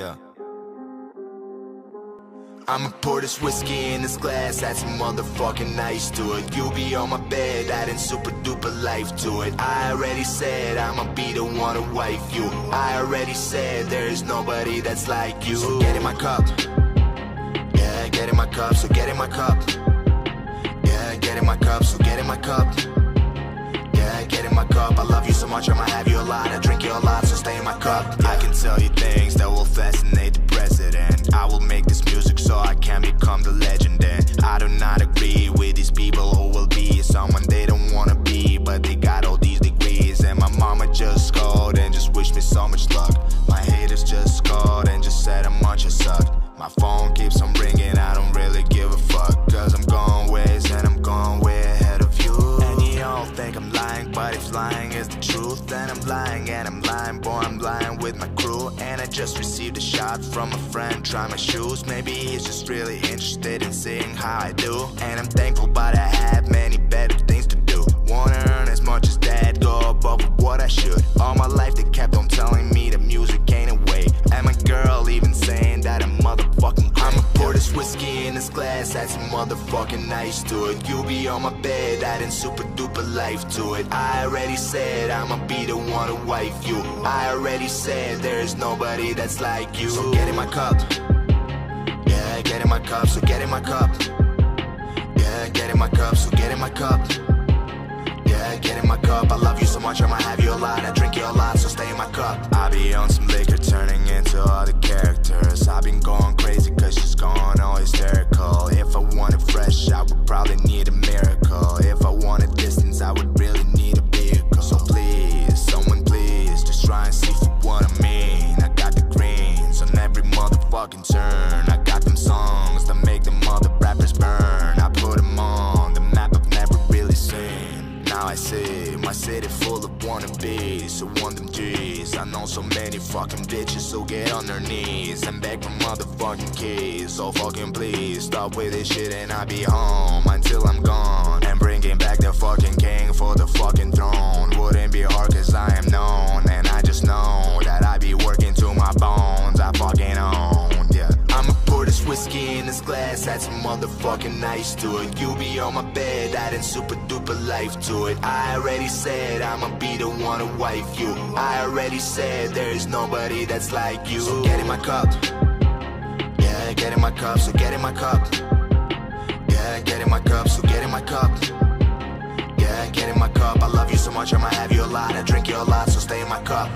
Yeah. I'ma pour this whiskey in this glass, add some motherfucking ice to it. You be on my bed, adding super duper life to it. I already said I'ma be the one to wife you. I already said there's nobody that's like you. So get in my cup. Yeah, get in my cup, so get in my cup. Yeah, get in my cup, so get in my cup. Yeah, get in my cup. I love you so much, I'ma have you a lot. I stay in my cup. I can tell you things that will fascinate the president. I will make this music so I can become the legend. And I do not agree with these people who will be someone they don't wanna be, but they got all these degrees. And my mama just called and just wished me so much luck. My haters just called with my crew. And I just received a shot from a friend, try my shoes. Maybe he's just really interested in seeing how I do. And I'm thankful, some motherfucking ice to it. You be on my bed, adding super duper life to it. I already said I'ma be the one to wife you. I already said there's nobody that's like you. So get in my cup. Yeah, get in my cup, so get in my cup. Yeah, get in my cup, so get in my cup. Yeah, get in my cup. I love you so much, I'ma have you a lot. City full of wannabes who want them G's. I know so many fucking bitches, so get on their knees and beg for motherfucking keys. So fucking please stop with this shit and I'll be home until I'm gone. Add some motherfucking ice to it. You be on my bed, adding super duper life to it. I already said I'ma be the one to wife you. I already said there's nobody that's like you. So get in my cup. Yeah, get in my cup, so get in my cup. Yeah, get in my cup, so get in my cup. Yeah, get in my cup. I love you so much, I'ma have you a lot. I drink you a lot, so stay in my cup.